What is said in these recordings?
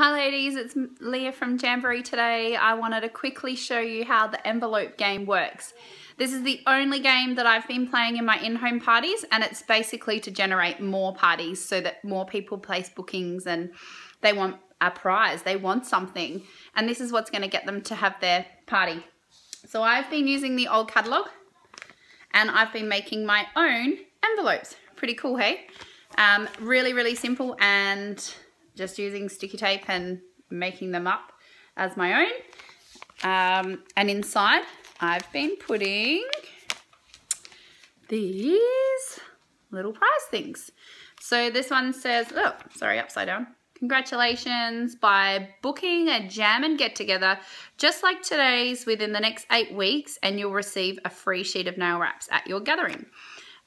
Hi ladies, it's Leia from Jamberry today. I wanted to quickly show you how the envelope game works. This is the only game that I've been playing in my in-home parties and it's basically to generate more parties so that more people place bookings and they want a prize, they want something. And this is what's gonna get them to have their party. So I've been using the old catalog and I've been making my own envelopes. Pretty cool, hey? Um, really, really simple and just using sticky tape and making them up as my own. Um, and inside I've been putting these little prize things. So this one says, oh, sorry, upside down. Congratulations by booking a jam and get together just like today's within the next eight weeks and you'll receive a free sheet of nail wraps at your gathering.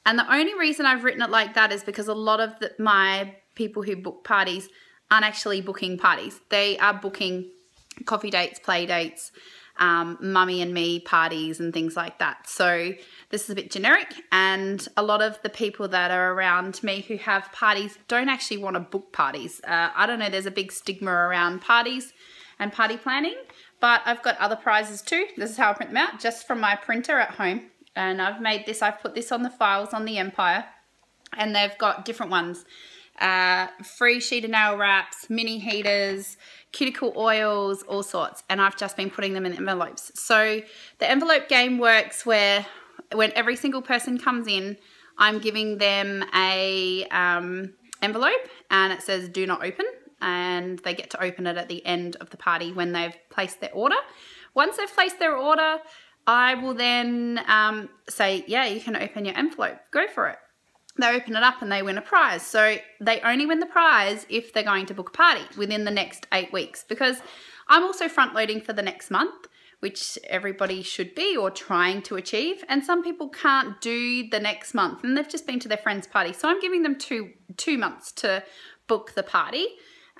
And the only reason I've written it like that is because a lot of the, my people who book parties aren't actually booking parties. They are booking coffee dates, play dates, um, mummy and me parties and things like that. So this is a bit generic and a lot of the people that are around me who have parties don't actually want to book parties. Uh, I don't know, there's a big stigma around parties and party planning, but I've got other prizes too. This is how I print them out, just from my printer at home. And I've made this, I've put this on the files on the Empire and they've got different ones uh, free sheet of nail wraps, mini heaters, cuticle oils, all sorts. And I've just been putting them in envelopes. So the envelope game works where when every single person comes in, I'm giving them a um, envelope and it says do not open and they get to open it at the end of the party when they've placed their order. Once they've placed their order, I will then um, say, yeah, you can open your envelope, go for it they open it up and they win a prize. So they only win the prize if they're going to book a party within the next eight weeks because I'm also front loading for the next month, which everybody should be or trying to achieve. And some people can't do the next month and they've just been to their friend's party. So I'm giving them two, two months to book the party.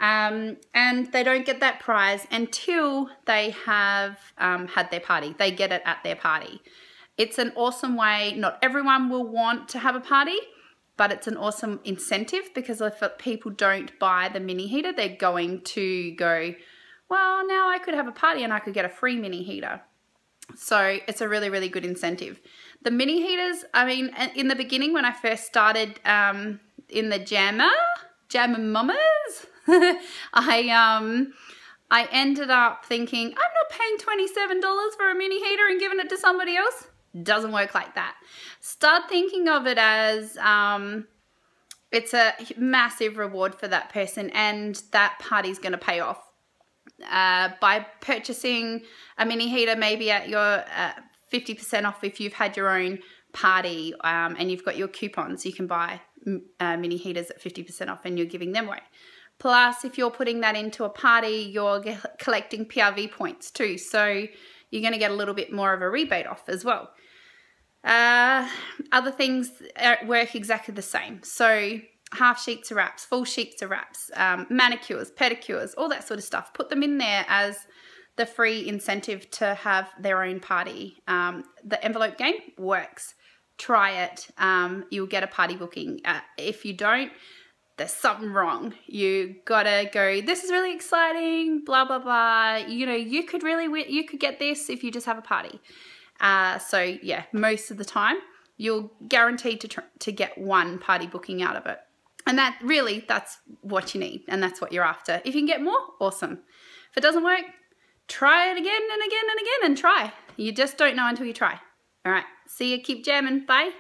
Um, and they don't get that prize until they have um, had their party. They get it at their party. It's an awesome way. Not everyone will want to have a party, but it's an awesome incentive because if people don't buy the mini heater, they're going to go, well, now I could have a party and I could get a free mini heater. So it's a really, really good incentive. The mini heaters, I mean, in the beginning when I first started um, in the jammer, jammer mamas, I um, I ended up thinking, I'm not paying $27 for a mini heater and giving it to somebody else. Doesn't work like that. Start thinking of it as um, it's a massive reward for that person and that party's going to pay off. Uh, by purchasing a mini heater maybe at your 50% uh, off if you've had your own party um, and you've got your coupons, you can buy uh, mini heaters at 50% off and you're giving them away. Plus, if you're putting that into a party, you're collecting PRV points too. So you're going to get a little bit more of a rebate off as well. Uh, other things uh, work exactly the same. So half sheets of wraps, full sheets of wraps, um, manicures, pedicures, all that sort of stuff. Put them in there as the free incentive to have their own party. Um, the envelope game works. Try it. Um, you'll get a party booking. Uh, if you don't, there's something wrong. You gotta go, this is really exciting, blah, blah, blah. You know, you could really, you could get this if you just have a party. Uh, so yeah, most of the time you're guaranteed to, to get one party booking out of it. And that really, that's what you need and that's what you're after. If you can get more, awesome. If it doesn't work, try it again and again and again and try. You just don't know until you try. All right, see you, keep jamming, bye.